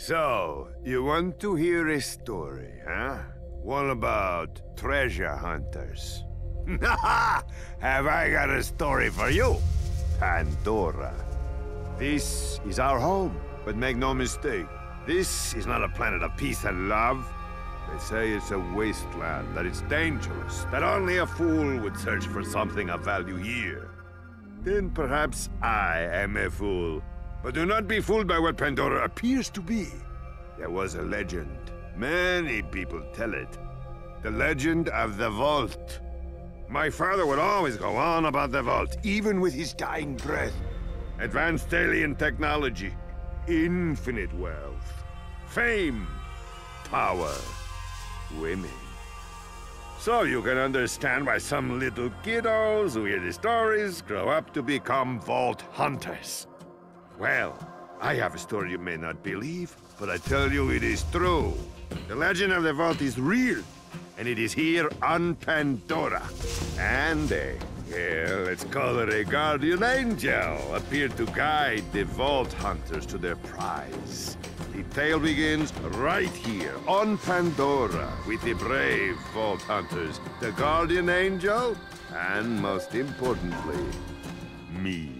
So, you want to hear a story, huh? One about treasure hunters. Have I got a story for you? Pandora. This is our home, but make no mistake, this is not a planet of peace and love. They say it's a wasteland, that it's dangerous, that only a fool would search for something of value here. Then perhaps I am a fool. But do not be fooled by what Pandora appears to be. There was a legend. Many people tell it. The legend of the Vault. My father would always go on about the Vault, even with his dying breath. Advanced alien technology, infinite wealth, fame, power, women. So you can understand why some little kiddos who hear the stories grow up to become Vault Hunters. Well, I have a story you may not believe, but I tell you it is true. The legend of the vault is real, and it is here on Pandora. And a, yeah, let's call it a guardian angel, appeared to guide the vault hunters to their prize. The tale begins right here on Pandora with the brave vault hunters, the guardian angel, and most importantly, me.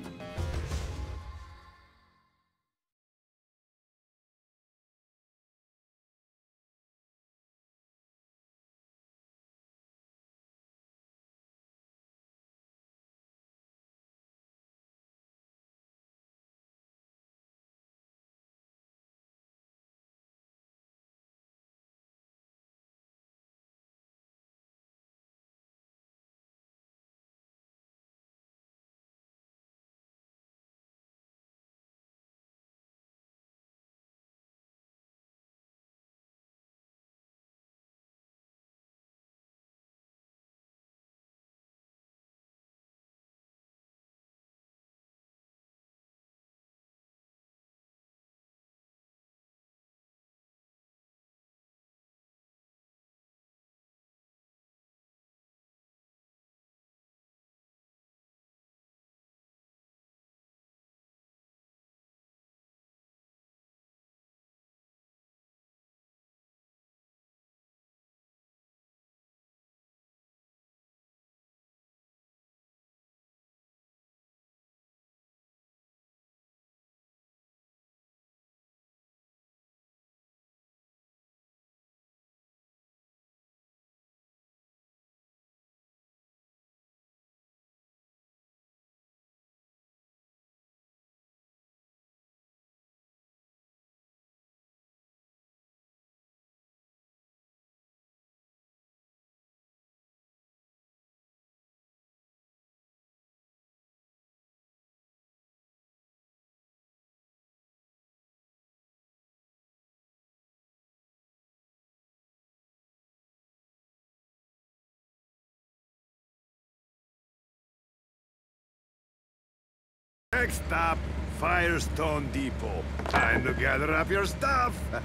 Next stop, Fyrestone Depot. Time to gather up your stuff.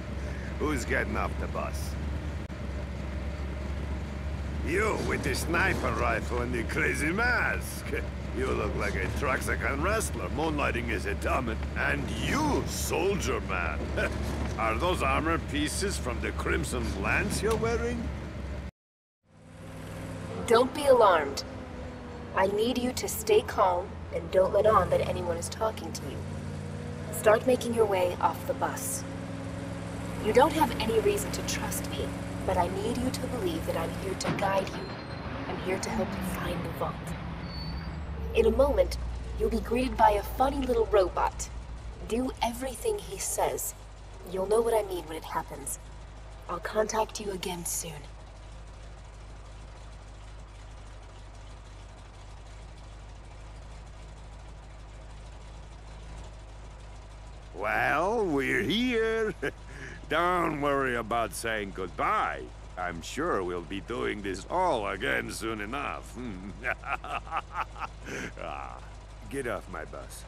Who's getting off the bus? You with the sniper rifle and the crazy mask. You look like a Traxican wrestler moonlighting as a dummy. And you, soldier man. Are those armor pieces from the Crimson Lance you're wearing? Don't be alarmed. I need you to stay calm and don't let on that anyone is talking to you. Start making your way off the bus. You don't have any reason to trust me, but I need you to believe that I'm here to guide you. I'm here to help you find the vault. In a moment, you'll be greeted by a funny little robot. Do everything he says. You'll know what I mean when it happens. I'll contact you again soon. Well, we're here. Don't worry about saying goodbye. I'm sure we'll be doing this all again soon enough. ah, get off my bus.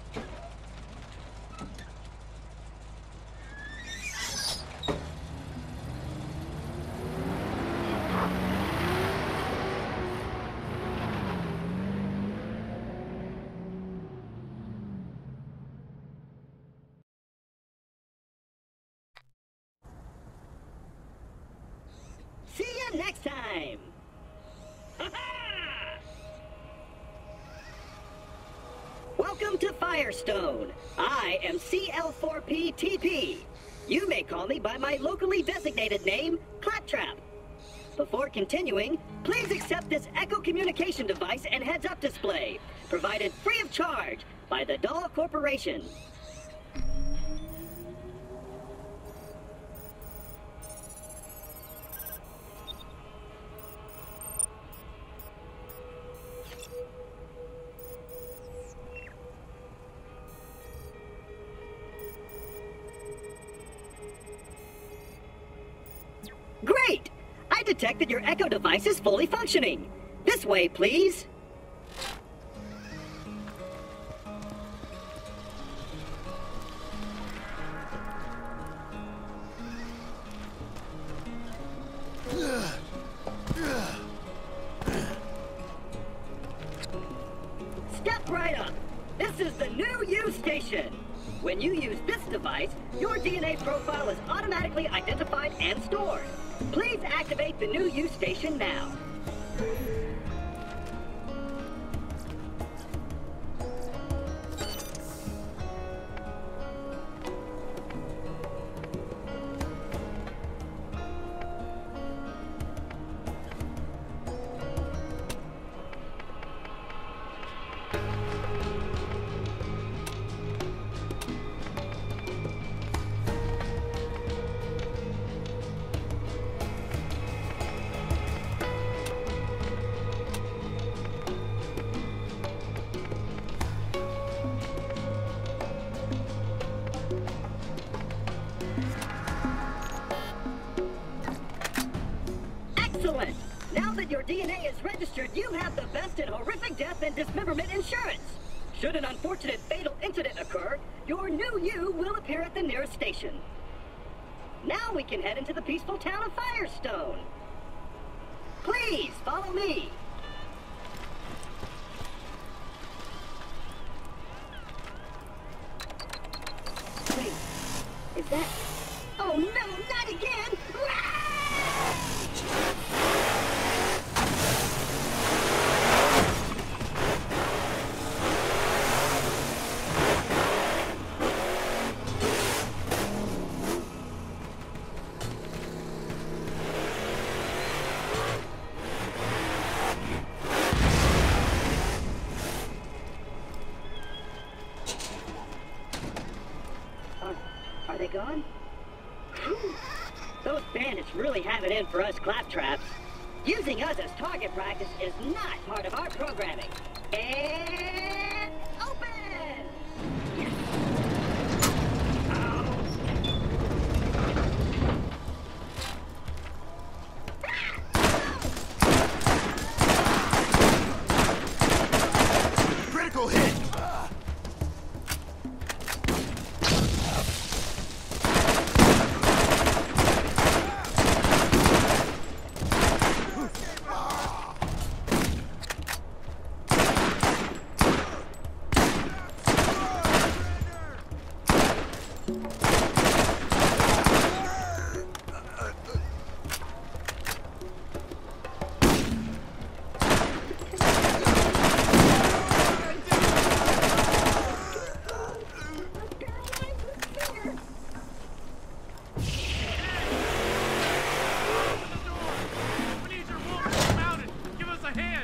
Continuing, please accept this Echo communication device and heads-up display, provided free of charge by the Dahl Corporation. Detect that your Echo device is fully functioning. This way, please. You have the best in horrific death and dismemberment insurance. Should an unfortunate fatal incident occur, your new you will appear at the nearest station. Now we can head into the peaceful town of Fyrestone. Please, follow me. Wait, is that...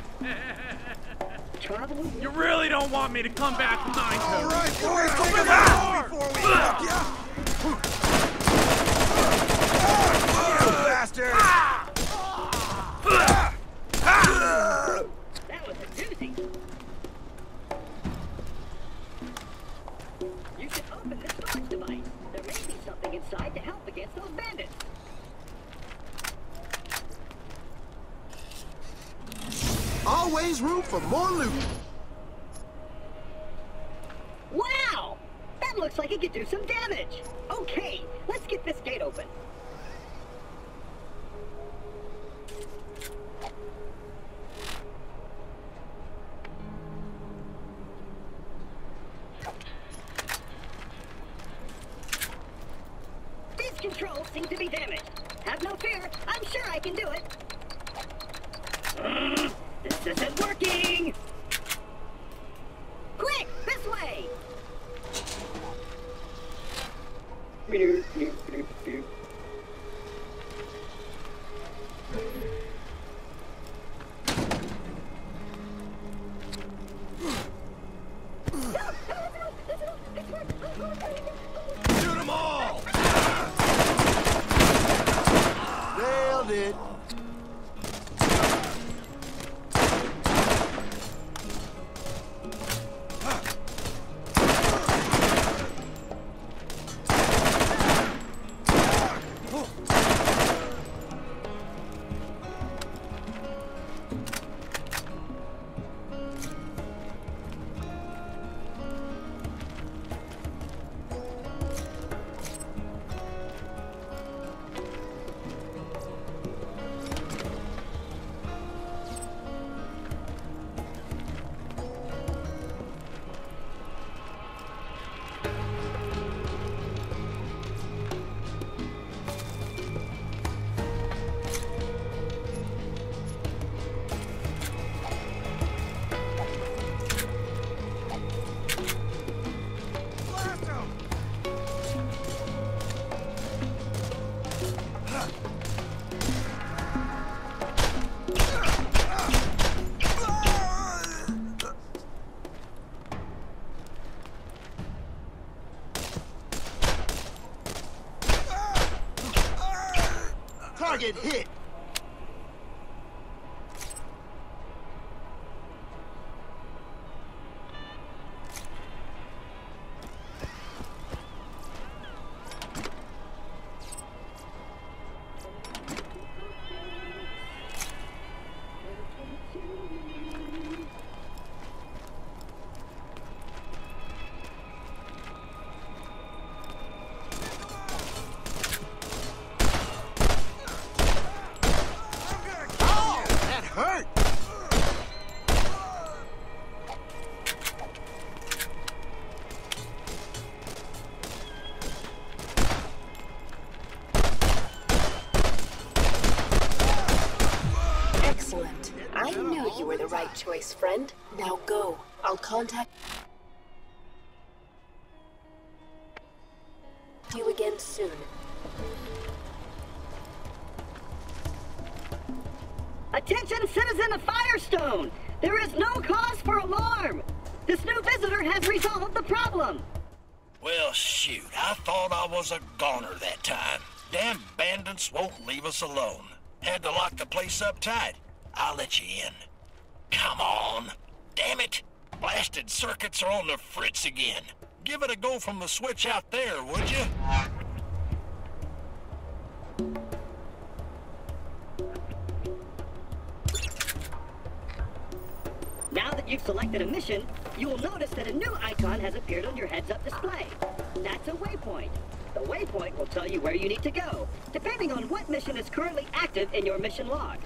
us a hand. Trouble? you really don't want me to come back from nine All two. right, boys, Open take the out before we fuck ya! You bastard! That was a doozy. You should open the storage device. There may be something inside to help against those bandits. Always room for more loot. Wow! That looks like it could do some damage. Okay, let's get this gate open. These controls seem to be damaged. Have no fear, I'm sure I can do it. Target hit. Now go. I'll contact you again soon. Attention, citizen of Fyrestone! There is no cause for alarm! This new visitor has resolved the problem! Well, shoot, I thought I was a goner that time. Damn bandits won't leave us alone. Had to lock the place up tight. I'll let you in. Come on. Damn it. Blasted circuits are on the fritz again. Give it a go from the switch out there, would you? Now that you've selected a mission, you will notice that a new icon has appeared on your heads-up display. That's a waypoint. The waypoint will tell you where you need to go, depending on what mission is currently active in your mission log.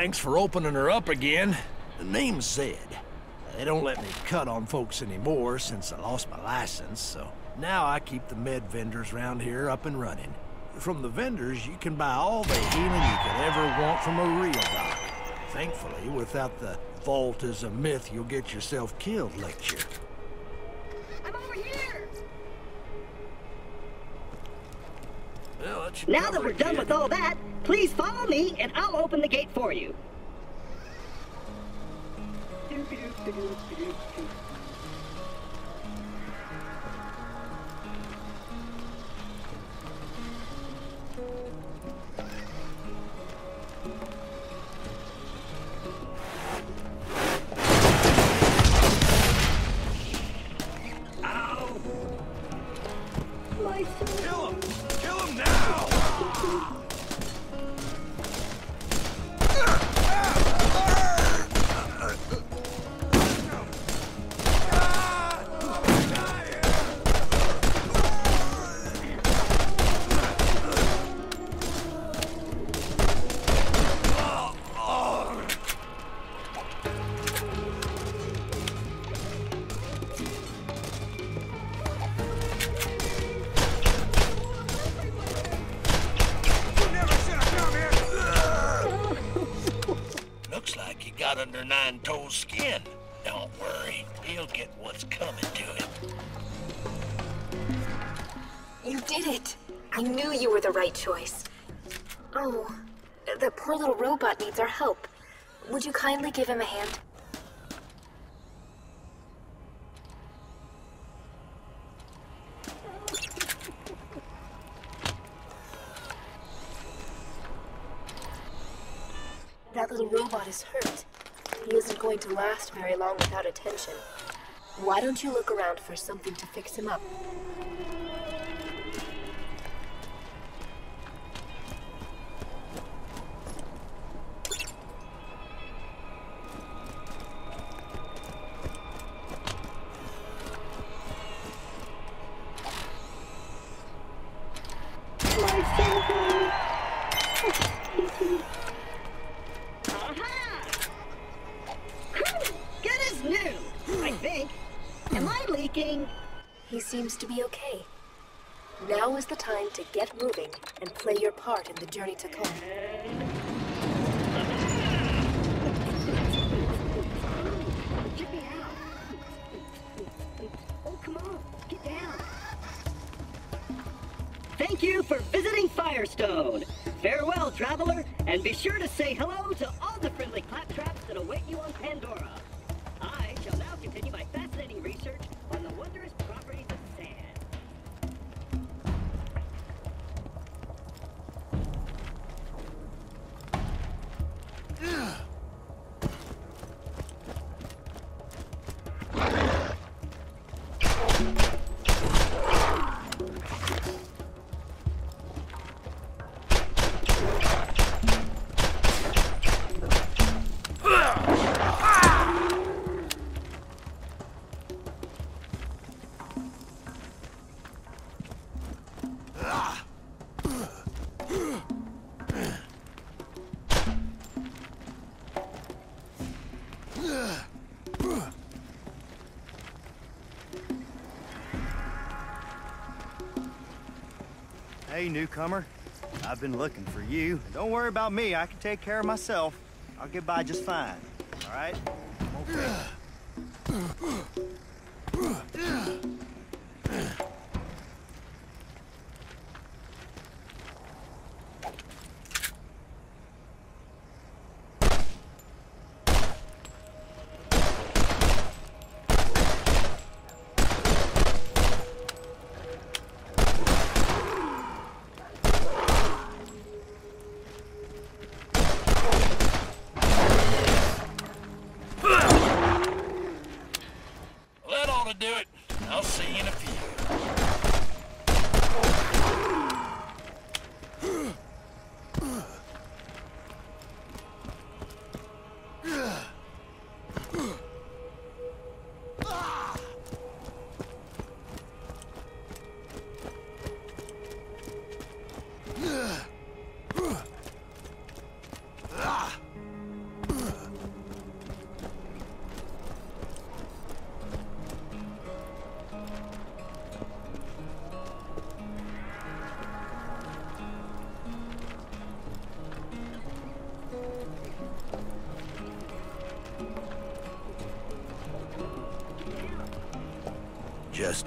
Thanks for opening her up again. The name's Zed. They don't let me cut on folks anymore since I lost my license, so now I keep the med vendors around here up and running. From the vendors, you can buy all the healing you could ever want from a real doc. Thankfully, without the vault is a myth you'll get yourself killed lecture. I'm over here! Should Now that we're done with all that, please follow me and I'll open the gate for you. Robot needs our help. Would you kindly give him a hand? That little robot is hurt. He isn't going to last very long without attention. Why don't you look around for something to fix him up? Part in the journey to. Oh, come. Thank you for visiting Fyrestone. Farewell, traveler, and be sure to say hello to Hey, newcomer. I've been looking for you. Don't worry about me. I can take care of myself. I'll get by just fine. All right? Okay.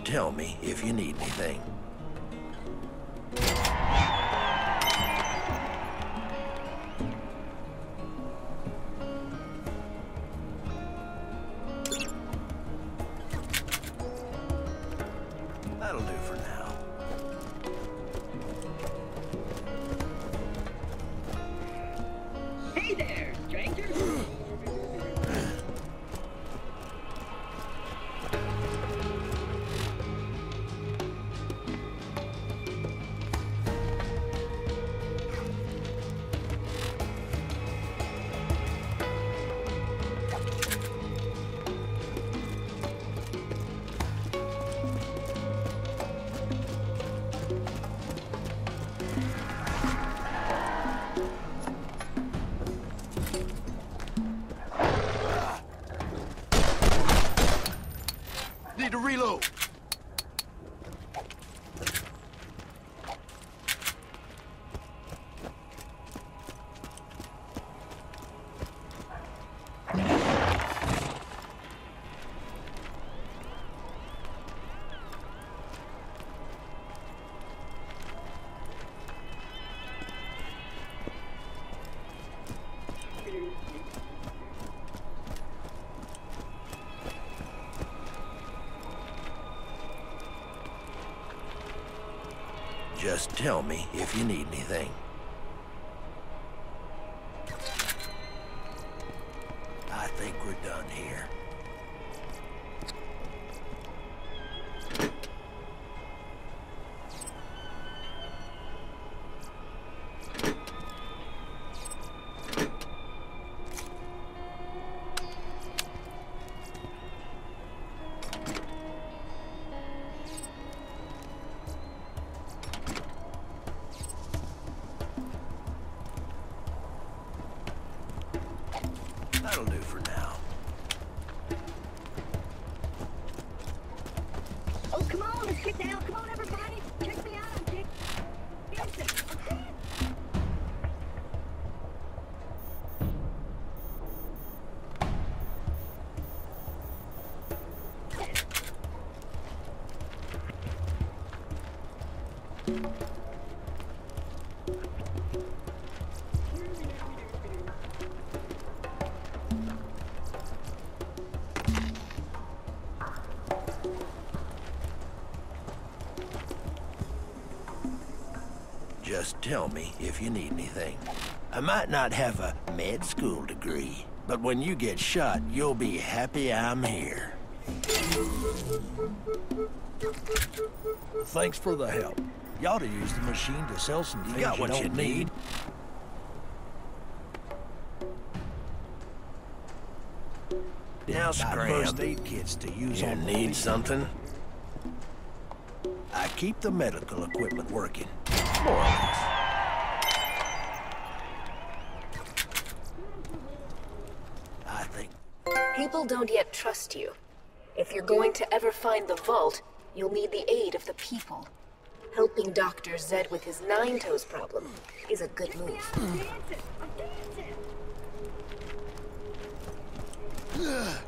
Tell me if you need anything. Just tell me if you need anything. Just tell me if you need anything. I might not have a med school degree, but when you get shot, you'll be happy I'm here. Thanks for the help. You ought to use the machine to sell some things you, got what don't you need. need. Now scram. first aid kits to use You need something? I keep the medical equipment working. More or less. I think People don't yet trust you. If you're going to ever find the vault, you'll need the aid of the people. Helping Dr. Zed with his nine toes problem is a good move. I'm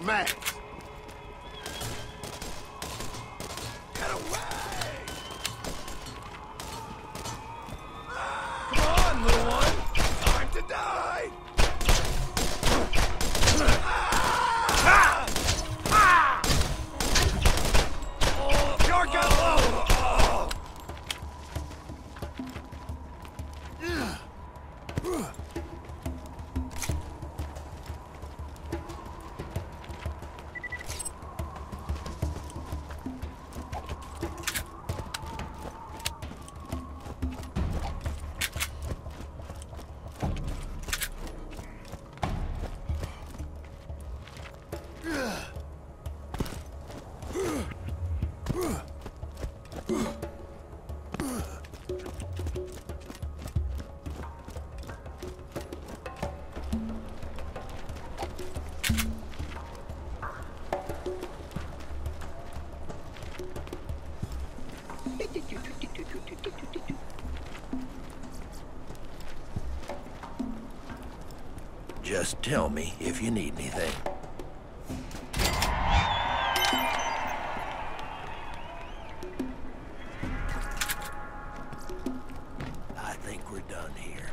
I'm Just tell me if you need anything. I think we're done here.